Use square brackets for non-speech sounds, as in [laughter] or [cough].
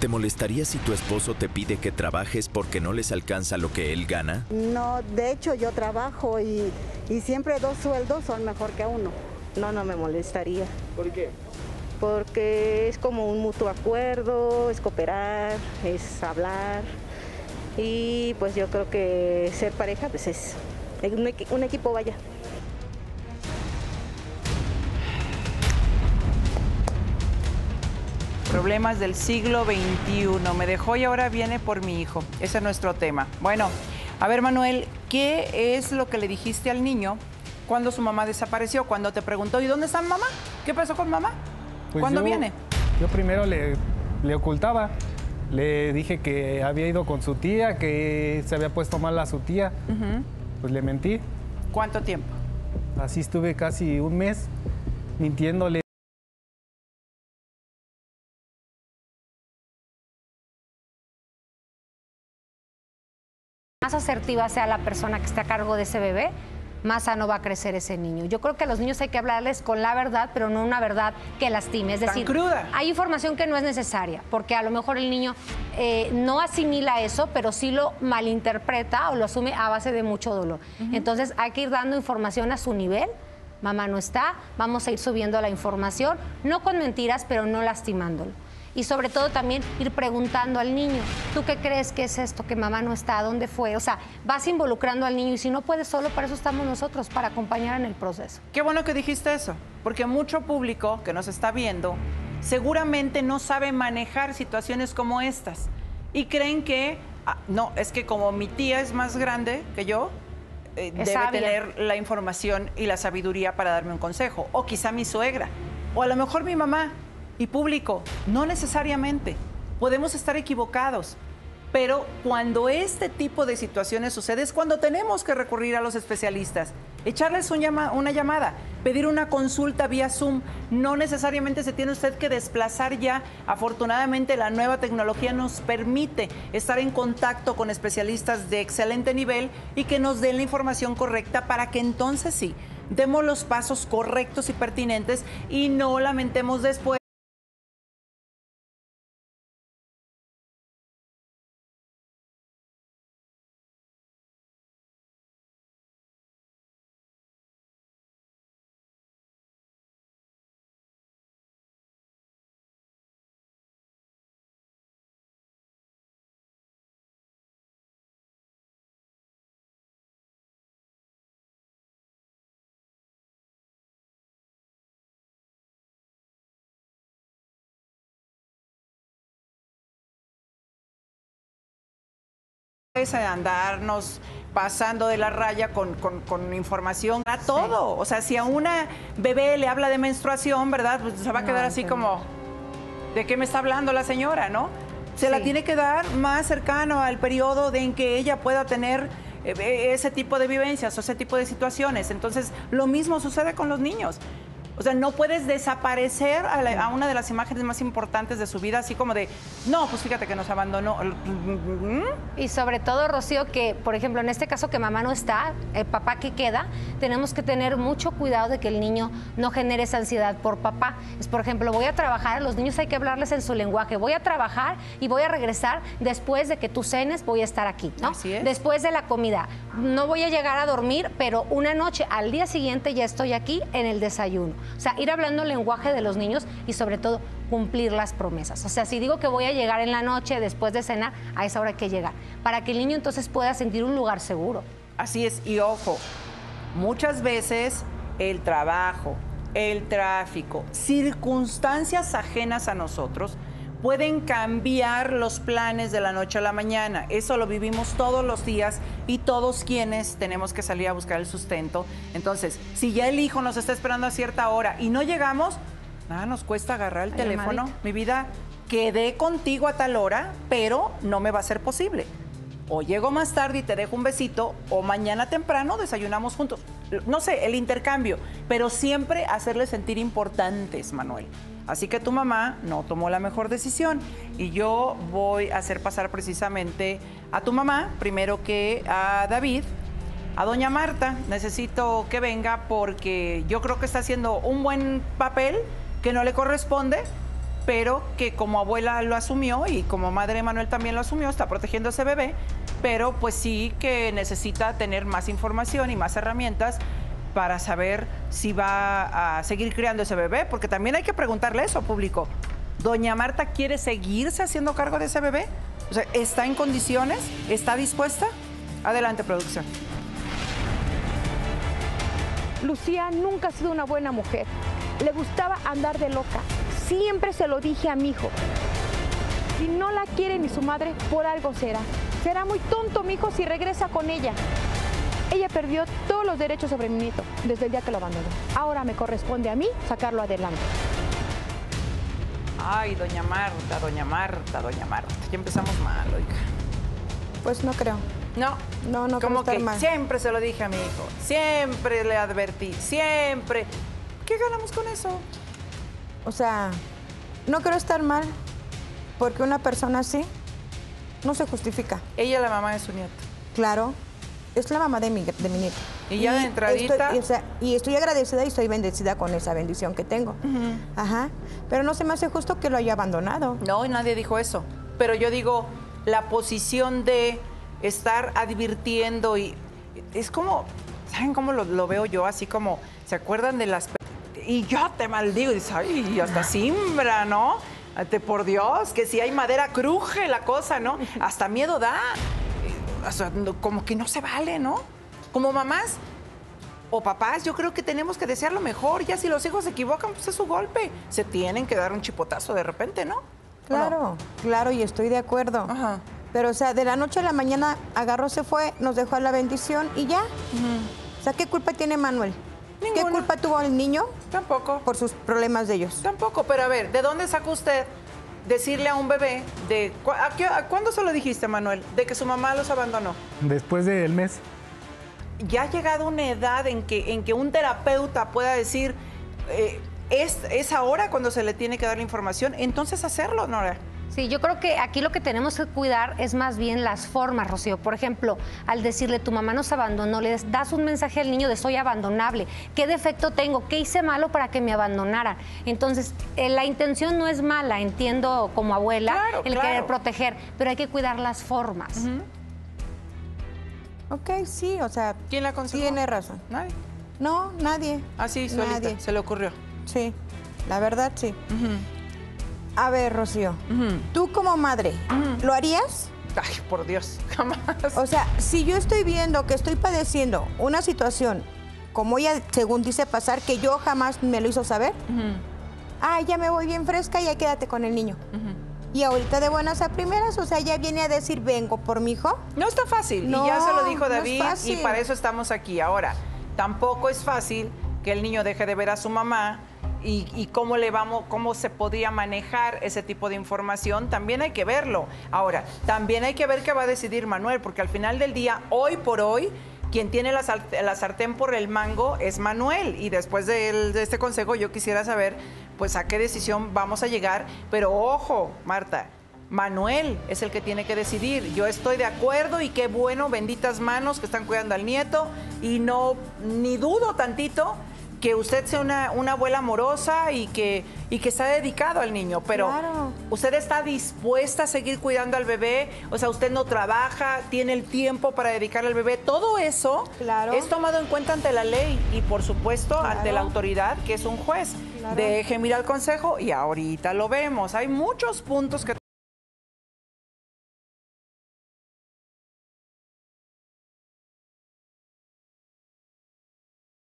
¿Te molestaría si tu esposo te pide que trabajes porque no les alcanza lo que él gana? No, de hecho yo trabajo y, y siempre dos sueldos son mejor que uno. No, no me molestaría. ¿Por qué? Porque es como un mutuo acuerdo, es cooperar, es hablar. Y pues yo creo que ser pareja pues es un, equi- un equipo vaya. Problemas del siglo XXI. Me dejó y ahora viene por mi hijo. Ese es nuestro tema. Bueno, a ver, Manuel, ¿qué es lo que le dijiste al niño cuando su mamá desapareció? Cuando te preguntó, ¿y dónde está mamá? ¿Qué pasó con mamá? Pues ¿Cuándo yo- viene? Yo primero le, le ocultaba. Le dije que había ido con su tía, que se había puesto mal a su tía. Pues le mentí. ¿Cuánto tiempo? Así estuve casi un mes mintiéndole. Más asertiva sea la persona que esté a cargo de ese bebé, más sano va a crecer ese niño. Yo creo que a los niños hay que hablarles con la verdad, pero no una verdad que lastime. Es decir, cruda. hay información que no es necesaria, porque a lo mejor el niño eh, no asimila eso, pero sí lo malinterpreta o lo asume a base de mucho dolor. Entonces hay que ir dando información a su nivel. Mamá no está, vamos a ir subiendo la información, no con mentiras, pero no lastimándolo. Y sobre todo también ir preguntando al niño, ¿tú qué crees que es esto? Que mamá no está, ¿dónde fue? O sea, vas involucrando al niño y si no puedes solo, para eso estamos nosotros, para acompañar en el proceso. Qué bueno que dijiste eso, porque mucho público que nos está viendo seguramente no sabe manejar situaciones como estas y creen que, ah, no, es que como mi tía es más grande que yo, eh, debe sabia. tener la información y la sabiduría para darme un consejo, o quizá mi suegra, o a lo mejor mi mamá y público, no necesariamente, podemos estar equivocados. Pero cuando este tipo de situaciones sucede es cuando tenemos que recurrir a los especialistas, echarles una llamada, pedir una consulta vía Zoom. No necesariamente se tiene usted que desplazar ya. Afortunadamente la nueva tecnología nos permite estar en contacto con especialistas de excelente nivel y que nos den la información correcta para que entonces sí demos los pasos correctos y pertinentes y no lamentemos después. Es andarnos pasando de la raya con, con- con información a todo. O sea, si a una bebé le habla de menstruación, ¿verdad? Pues se va a quedar No, así sí. como, ¿de qué me está hablando la señora, no? Se la tiene que dar más cercano al periodo de en que ella pueda tener eh, ese tipo de vivencias o ese tipo de situaciones. Entonces, lo mismo sucede con los niños. O sea, no puedes desaparecer a, la- a una de las imágenes más importantes de su vida, así como de, no, pues fíjate que nos abandonó. Y sobre todo, Rocío, que por ejemplo, en este caso que mamá no está, el papá que queda, tenemos que tener mucho cuidado de que el niño no genere esa ansiedad por papá. Es, por ejemplo, voy a trabajar, a los niños hay que hablarles en su lenguaje, voy a trabajar y voy a regresar después de que tú cenes, voy a estar aquí, ¿no? Así es. Después de la comida. No voy a llegar a dormir, pero una noche, al día siguiente ya estoy aquí en el desayuno. O sea, ir hablando el lenguaje de los niños y sobre todo cumplir las promesas. O sea, si digo que voy a llegar en la noche después de cenar, a esa hora hay que llegar. Para que el niño entonces pueda sentir un lugar seguro. Así es, y ojo, muchas veces el trabajo, el tráfico, circunstancias ajenas a nosotros pueden cambiar los planes de la noche a la mañana. Eso lo vivimos todos los días y todos quienes tenemos que salir a buscar el sustento. Entonces, si ya el hijo nos está esperando a cierta hora y no llegamos, nada nos cuesta agarrar el teléfono. Mi vida, quedé contigo a tal hora, pero no me va a ser posible o llego más tarde y te dejo un besito, o mañana temprano desayunamos juntos. No sé, el intercambio, pero siempre hacerles sentir importantes, Manuel. Así que tu mamá no tomó la mejor decisión y yo voy a hacer pasar precisamente a tu mamá, primero que a David, a doña Marta. Necesito que venga porque yo creo que está haciendo un buen papel que no le corresponde pero que como abuela lo asumió y como madre Manuel también lo asumió, está protegiendo a ese bebé, pero pues sí que necesita tener más información y más herramientas para saber si va a seguir criando ese bebé, porque también hay que preguntarle eso, público. ¿Doña Marta quiere seguirse haciendo cargo de ese bebé? O sea, ¿está en condiciones? ¿Está dispuesta? Adelante, producción. Lucía nunca ha sido una buena mujer. Le gustaba andar de loca. Siempre se lo dije a mi hijo. Si no la quiere ni su madre, por algo será. Será muy tonto mi hijo si regresa con ella. Ella perdió todos los derechos sobre mi nieto desde el día que lo abandonó. Ahora me corresponde a mí sacarlo adelante. Ay, doña Marta, doña Marta, doña Marta. Ya empezamos mal, oiga. Pues no creo. No. No, no creo Como que mal. siempre se lo dije a mi hijo. Siempre le advertí. Siempre. ¿Qué ganamos con eso? O sea, no creo estar mal porque una persona así no se justifica. Ella es la mamá de su nieto. Claro, es la mamá de mi, de mi nieto. Y ya de entradita- Estoy, o sea, y estoy agradecida y estoy bendecida con esa bendición que tengo. Ajá. Pero no se me hace justo que lo haya abandonado. No, y nadie dijo eso. Pero yo digo, la posición de estar advirtiendo y es como, ¿saben cómo lo, lo veo yo? Así como, ¿se acuerdan de las... Y yo te maldigo, y dices, ay, hasta simbra, ¿no? Por Dios, que si hay madera cruje la cosa, ¿no? Hasta miedo da. O sea, como que no se vale, ¿no? Como mamás o papás, yo creo que tenemos que desear lo mejor. Ya si los hijos se equivocan, pues es su golpe. Se tienen que dar un chipotazo de repente, ¿no? Claro, claro, y estoy de acuerdo. Ajá. Pero, o sea, de la noche a la mañana agarró, se fue, nos dejó la bendición y ya. O sea, ¿qué culpa tiene Manuel? ¿Qué Ninguna. culpa tuvo el niño Tampoco. por sus problemas de ellos? Tampoco, pero a ver, ¿de dónde saca usted decirle a un bebé de cu- a qué- a cuándo se lo dijiste, Manuel? De que su mamá los abandonó. Después del mes. Ya ha llegado una edad en que, en que un terapeuta pueda decir, eh, es, es ahora cuando se le tiene que dar la información, entonces hacerlo, Nora. Sí, yo creo que aquí lo que tenemos que cuidar es más bien las formas, Rocío. Por ejemplo, al decirle tu mamá nos abandonó, le das un mensaje al niño de soy abandonable. ¿Qué defecto tengo? ¿Qué hice malo para que me abandonaran? Entonces, eh, la intención no es mala, entiendo como abuela Claro, el claro. querer proteger, pero hay que cuidar las formas. Ok, sí, o sea, ¿Quién la aconsejó? tiene razón. Nadie. No, nadie. Así, solita, Nadie. se le ocurrió. Sí, la verdad sí. A ver, Rocío, tú como madre, ¿lo harías? Ay, por Dios, [laughs] jamás. O sea, si yo estoy viendo que estoy padeciendo una situación como ella, según dice pasar, que yo jamás me lo hizo saber, ah, ya me voy bien fresca y ya quédate con el niño. Y ahorita de buenas a primeras, o sea, ya viene a decir, vengo por mi hijo. No está fácil, No, y ya se lo dijo no David, y para eso estamos aquí. Ahora, tampoco es fácil que el niño deje de ver a su mamá y, cómo le vamos, cómo se podría manejar ese tipo de información, también hay que verlo. Ahora, también hay que ver qué va a decidir Manuel, porque al final del día, hoy por hoy, quien tiene la, sartén por el mango es Manuel. Y después de, de este consejo, yo quisiera saber, pues, a qué decisión vamos a llegar. Pero ojo, Marta, Manuel es el que tiene que decidir. Yo estoy de acuerdo y qué bueno, benditas manos que están cuidando al nieto. Y no, ni dudo tantito que usted sea una, una abuela amorosa y que, y que está dedicado al niño. Pero Claro. usted está dispuesta a seguir cuidando al bebé. O sea, usted no trabaja, tiene el tiempo para dedicarle al bebé. Todo eso Claro. es tomado en cuenta ante la ley y, por supuesto, ante Claro. la autoridad, que es un juez. Deje mirar el consejo y ahorita lo vemos. Hay muchos puntos que